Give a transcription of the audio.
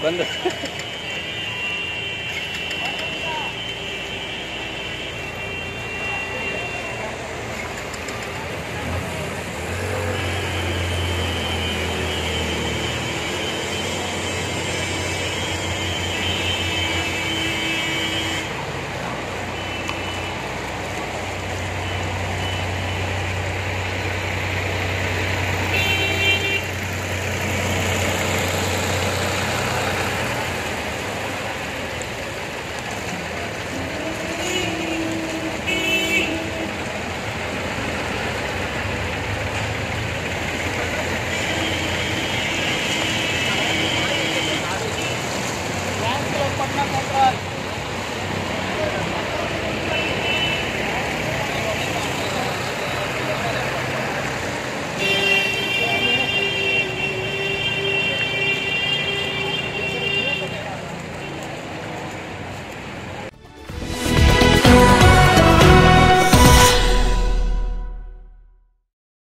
ಬಂದು